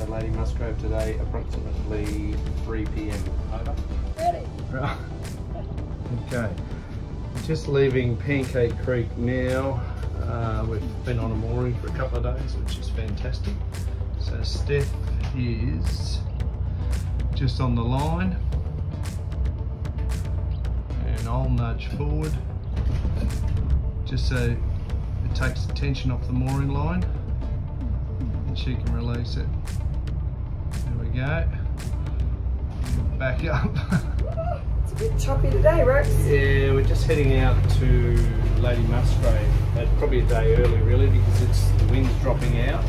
So Lady Musgrave today, approximately 3 p.m. Over. Ready. Right. Okay. Just leaving Pancake Creek now. Uh, we've been on a mooring for a couple of days, which is fantastic. So Steph is just on the line. And I'll nudge forward just so it takes the tension off the mooring line and she can release it. There we go. Back up. It's a bit choppy today, Rex. Yeah, we're just heading out to Lady Musgrave. Uh, probably a day early, really, because it's the wind's dropping out.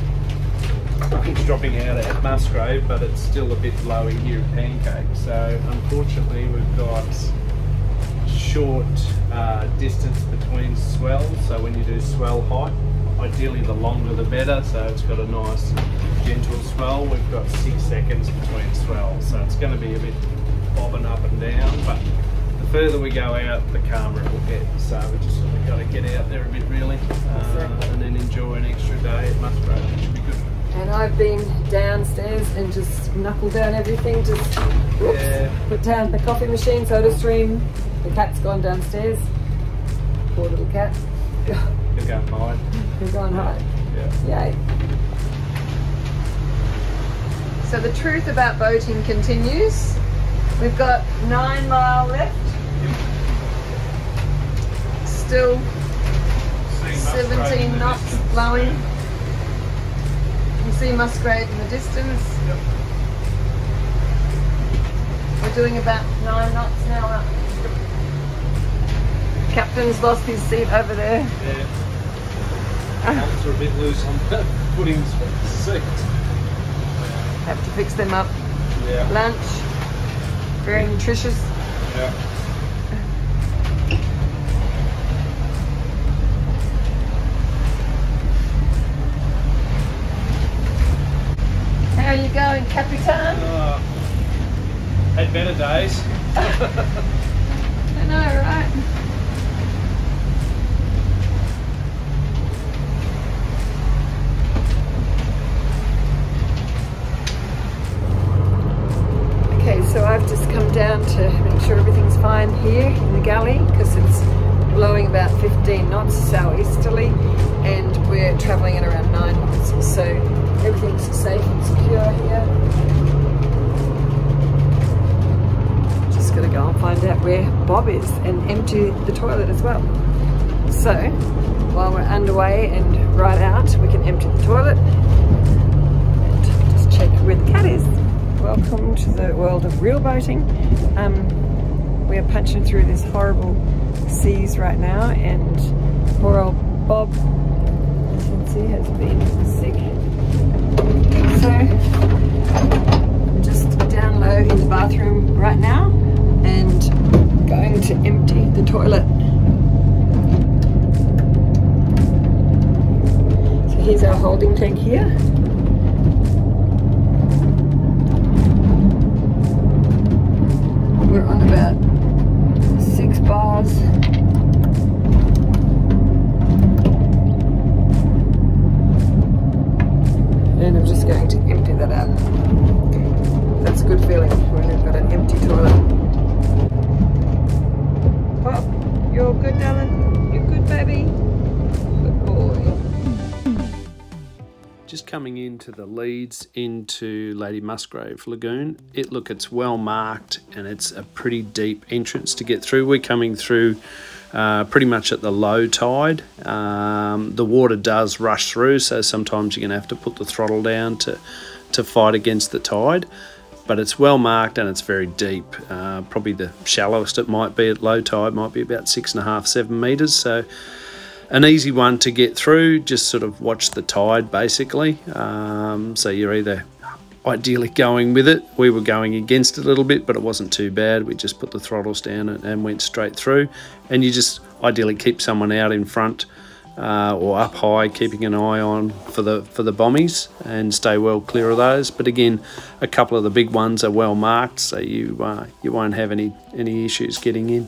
The wind's dropping out at Musgrave, but it's still a bit blowy here at Pancake. So unfortunately, we've got short uh, distance between swells. So when you do swell height, ideally the longer the better. So it's got a nice gentle swell. We've got six seconds between swells, so it's going to be a bit bobbing up and down. But the further we go out, the calmer it will get. So we just sort of got to get out there a bit really, uh, and then enjoy an extra day at Musgrave. It should be good. And I've been downstairs and just knuckled down everything, just whoops, Yeah. put down the coffee machine, soda stream. The cat's gone downstairs. Poor little cat. You'll go and hide. He's gone home. Yeah. Yay. So the truth about boating continues. We've got nine mile left. Still 17 knots blowing. You can see Musgrave in the distance. Yep. We're doing about nine knots now. aren't we? Captain's lost his seat over there. Yeah. Arms are a bit loose on the footings seat. Have to fix them up. Yeah. Lunch. Very nutritious. Yeah. How are you going, Capitan? Uh, had better days. I know, right? And empty the toilet as well. So while we're underway and right out, we can empty the toilet and just check where the cat is. Welcome to the world of real boating. Um, we're punching through this horrible seas right now and poor old Bob, as you can see, has been sick. So I'm just down low in the bathroom right now and going to empty the toilet. So here's our holding tank here. We're on about six bars. And I'm just going to empty coming into the leads into Lady Musgrave Lagoon. It look it's well marked and it's a pretty deep entrance to get through. We're coming through uh, pretty much at the low tide. Um, the water does rush through, so sometimes you're gonna have to put the throttle down to to fight against the tide. But it's well marked and it's very deep. Uh, probably the shallowest it might be at low tide might be about six and a half, seven meters. So an easy one to get through. Just sort of watch the tide, basically. Um, so you're either ideally going with it. We were going against it a little bit, but it wasn't too bad. We just put the throttles down and, and went straight through. And you just ideally keep someone out in front uh, or up high, keeping an eye on for the for the bommies and stay well clear of those. But again, a couple of the big ones are well marked, so you uh, you won't have any any issues getting in.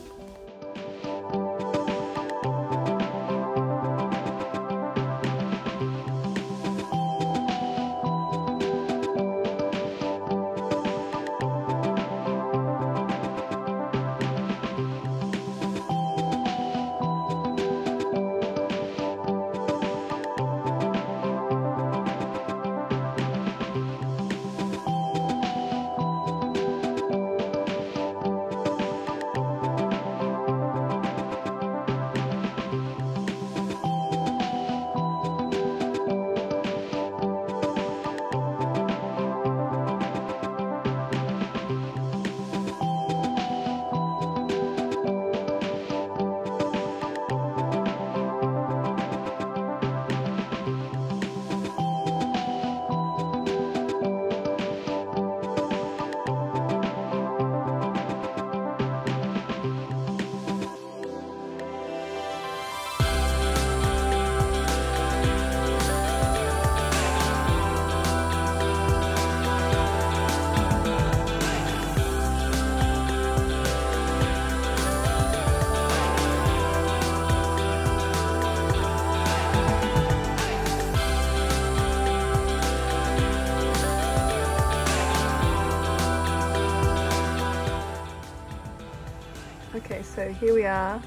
Here we are,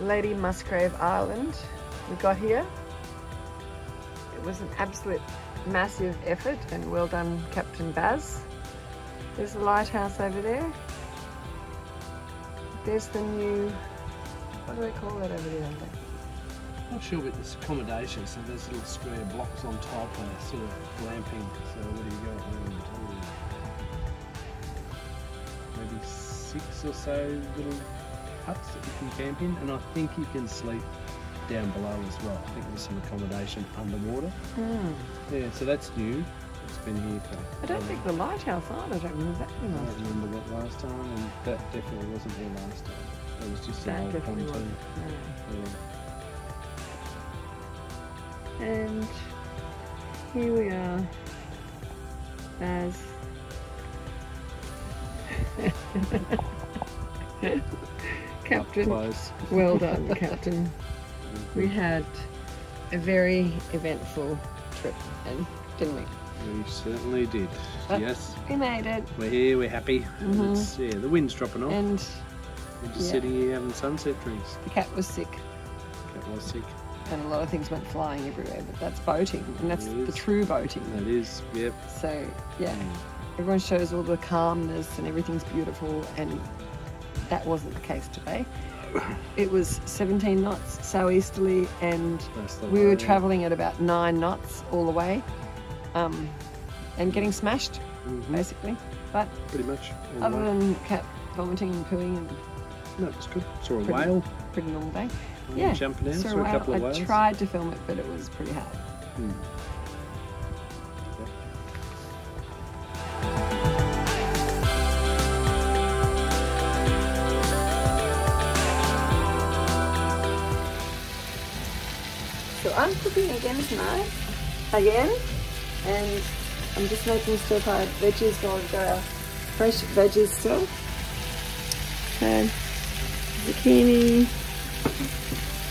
Lady Musgrave Island. We got here. It was an absolute massive effort and well done Captain Baz. There's the lighthouse over there. There's the new, what do they call that over there? Not sure with this accommodation, so there's little square blocks on top and sort of glamping. So what do you got? Six or so little huts that you can camp in, and I think you can sleep down below as well. I think there's some accommodation underwater. Hmm. Yeah, so that's new. It's been here for. I don't think the lighthouse either. I don't remember that being I last don't remember that last time, and that definitely wasn't there last time. It was just an That old definitely pontoon. wasn't. Yeah. And here we are as Captain. Well done, Captain. We had a very eventful trip, and didn't we? We certainly did. But- yes. We made it, We're here, we're happy. Mhm. It's, yeah, the wind's dropping off. and we're just yeah. sitting here having sunset drinks. the cat was sick, Cat was sick. and a lot of things went flying everywhere. But that's boating, and that's the true boating. That is, yep. So yeah, Mm. Everyone shows all the calmness and everything's beautiful, and that wasn't the case today. It was 17 knots southeasterly, and we were traveling at about nine knots all the way, um, and getting smashed Mhm, basically. But Pretty much. all other than cat vomiting and pooing, and No, it was good. Saw a pretty- whale pretty normal day. Yeah, jumping down. saw Saw, a a couple of whales. I tried to film it, but it was pretty hard. Hmm. I'm cooking again tonight, again, and I'm just making stir fried veggies we've got fresh veggies still. So zucchini,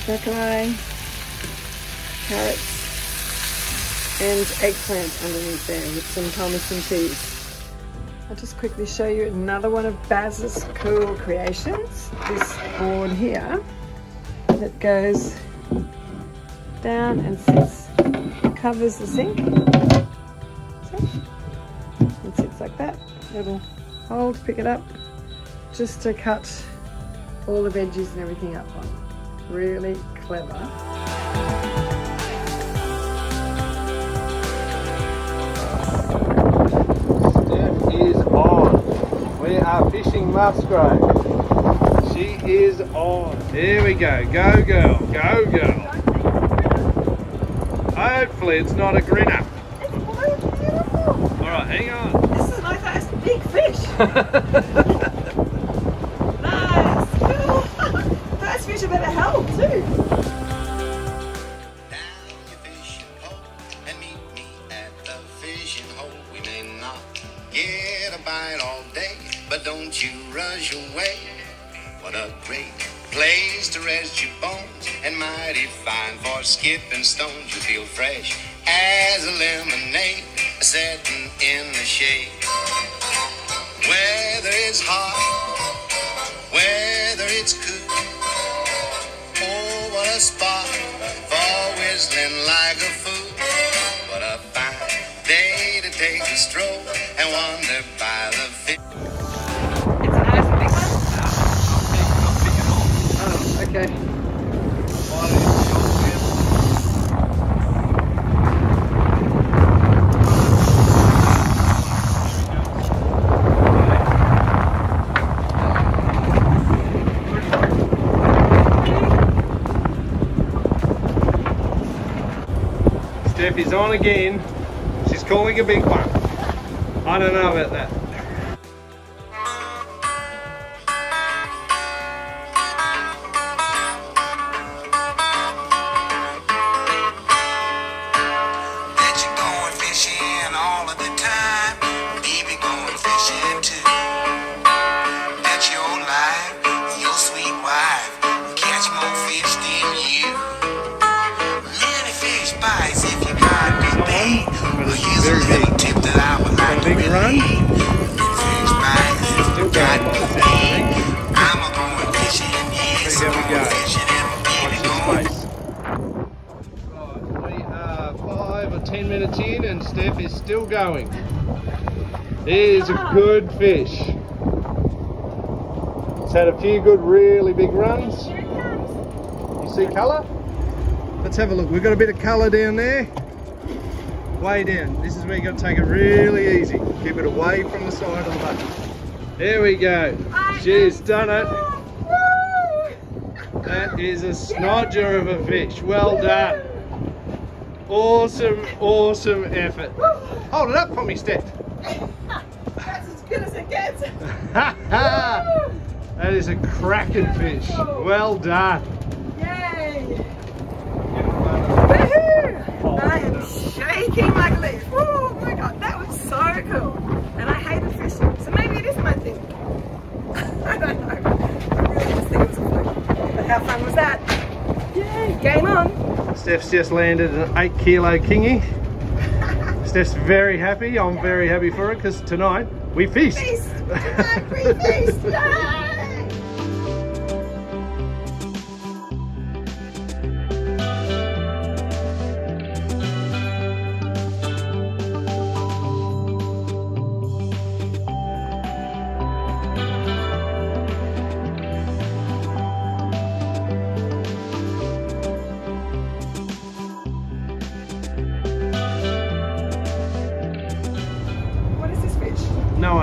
broccoli, carrots, and eggplant underneath there with some parmesan cheese. I'll just quickly show you another one of Baz's cool creations. This board here that goes down and sits, covers the sink. It sits like that. Little hole to pick it up, just to cut all the veggies and everything up on. Really clever. Are fishing Musgrave. She is on. Here we go. Go girl. Go girl. Hopefully it's not a grinner. It's beautiful. Alright, hang on. This is my first big fish. mighty fine for skipping stones. You feel fresh as a lemonade sitting in the shade. Whether it's hot, whether it's cool. Oh, what a spot for whistling like Steph he's on again. She's calling a big one. I don't know about. That Steph. It's still going. Here's a good fish. It's had a few good, really big runs. You see colour? Let's have a look. We've got a bit of colour down there. Way down. This is where you've got to take it really easy. Keep it away from the side of the bucket. There we go. She's done it. That is a snodger of a fish. Well done. Awesome, awesome effort. Hold it up for me, Steph. That's as good as it gets. that is a cracking fish. Well done. Yay! Woohoo! I am shaking like a leaf. Oh my god, that was so cool. And I hate the fishing, so maybe it is my thing. I don't know. I really just think it was a fluke. But how fun was that? Yay! Game on! Steph's just landed an eight kilo kingy. Steph's very happy. I'm very happy for it because tonight we feast. Feast! Tonight we feast!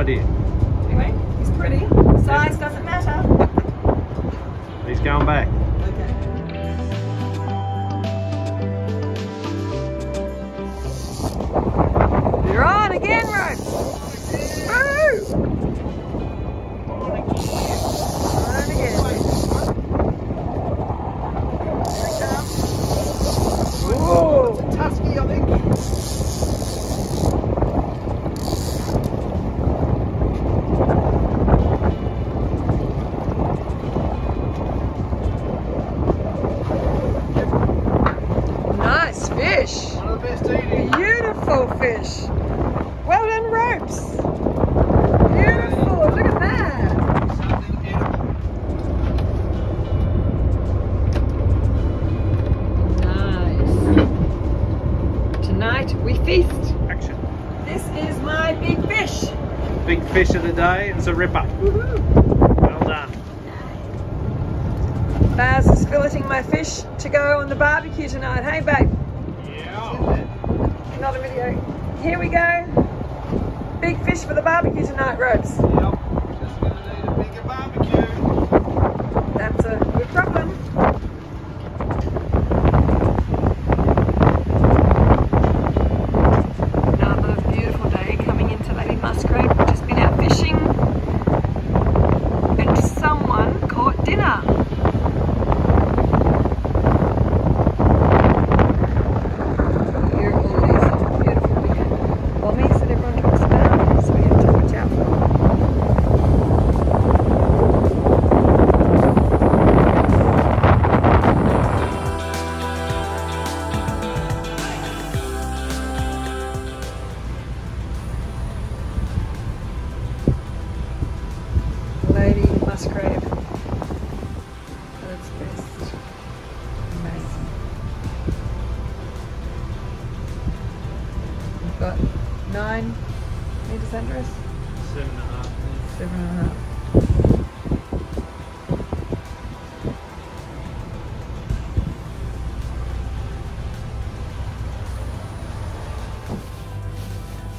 No Well done. Baz is filleting my fish to go on the barbecue tonight. Hey, babe. Yeah. Not a video. Here we go. Big fish for the barbecue tonight, Ropes. Yep. Just gonna need a bigger barbecue. That's a good problem.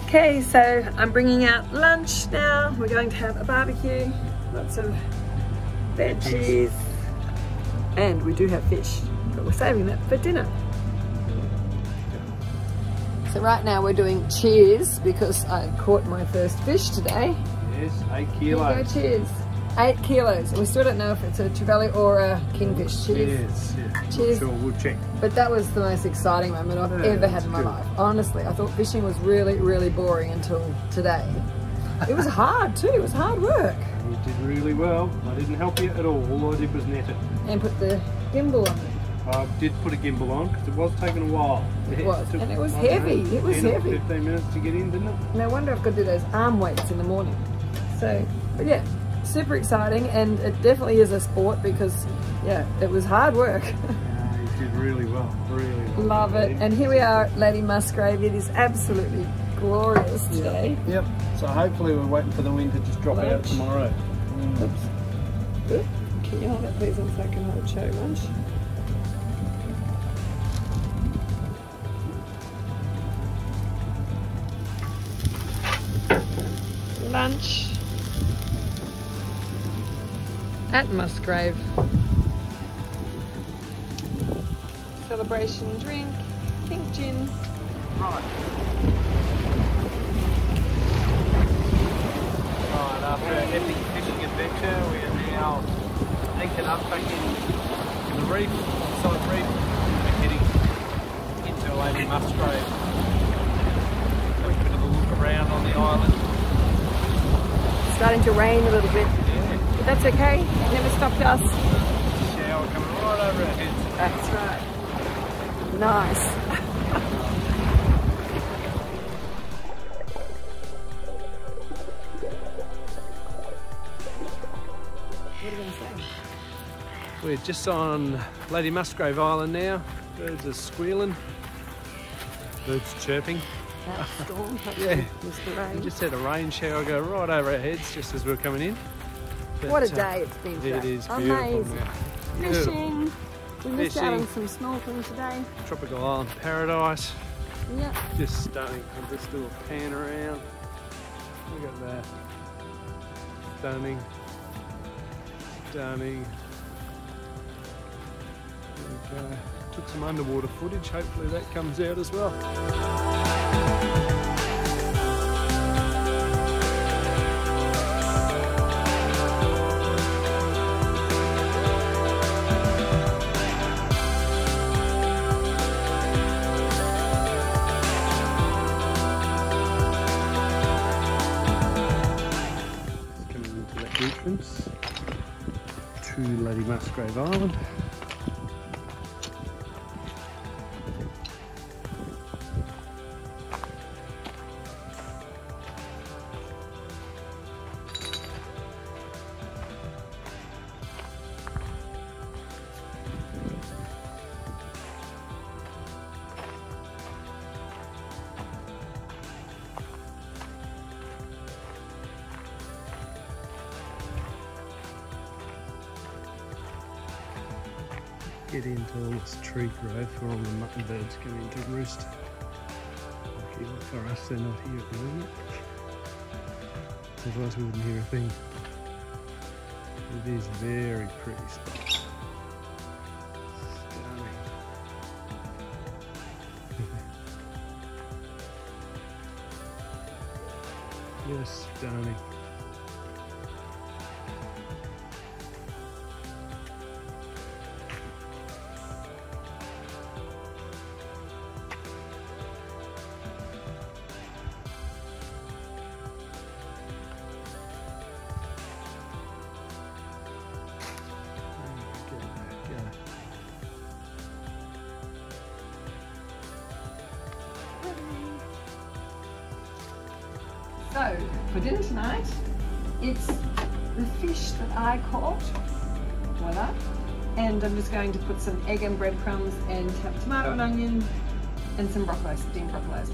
Okay, so I'm bringing out lunch now. We're going to have a barbecue, lots of veggies, and we do have fish, but we're saving that for dinner. So right now we're doing cheers because I caught my first fish today. Yes, eight Here you go, cheers. Eight kilos. We still don't know if it's a trevally or a kingfish. Cheers. Yes. Cheers. Sure, we'll check. But that was the most exciting moment I've ever had in my good. life. Honestly, I thought fishing was really, really boring until today. It was hard too. It was hard work. You did really well. I didn't help you at all. All I did was net it. And put the gimbal on it. I did put a gimbal on because it was taking a while. It was, took, and it was heavy. It was heavy. 15 minutes to get in, didn't it? No wonder I've got to do those arm weights in the morning. So, but yeah, super exciting, and it definitely is a sport because, yeah, it was hard work. Uh, you did really well, really well. Love it. And here we are at Lady Musgrave. It is absolutely glorious today. Yep. So hopefully we're waiting for the wind to just drop out Lunch. tomorrow. Oops. Oop. Can you hold it please one second? I'll show you lunch. At Musgrave. Celebration drink, pink gin. Right. Right, after an epic fishing adventure, we are now anchored up back in, in the reef, side reef. We're heading into Lady Musgrave. Have a bit of a look around on the island. Starting to rain a little bit, Yeah, but that's okay. It never stopped us. shower coming right over our heads. That's right. Nice. What are you going say? We're just on Lady Musgrave Island now. Birds are squealing. Birds chirping. That storm, Yeah. was the We just had a rain shower go right over our heads just as we were coming in. But, What a uh, day it's been today. It is beautiful. Amazing. now. Beautiful. Fishing. We missed out on Fishing. some snorkeling today. Tropical island paradise. Yep. Just stunning. I'll just do a pan around. Look at that. Stunning. Stunning. There we go. Took some underwater footage. Hopefully that comes out as well. Entrance to Lady Musgrave Island. Birds come in to roost. Lucky for us, they're not here at the moment. Otherwise, we wouldn't hear a thing. It is very pretty spot. Stunning. Just stunning. So, for dinner tonight, it's the fish that I caught. Voila. And I'm just going to put some egg and breadcrumbs and tomato and onion and some broccoli, steamed broccoli as